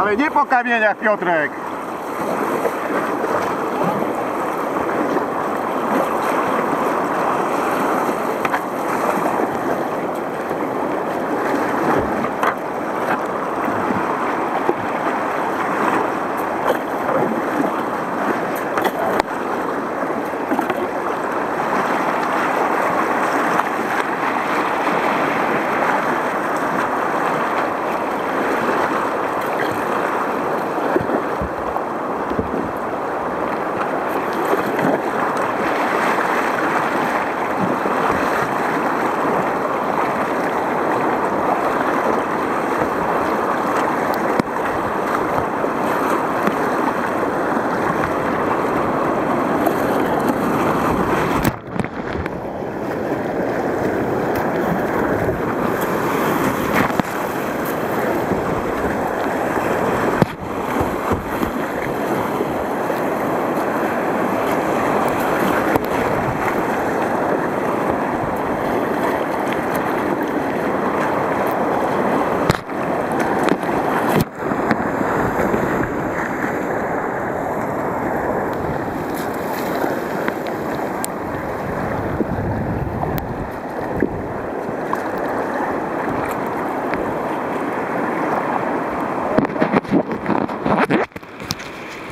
Ale nie po kamieniach, Piotrek.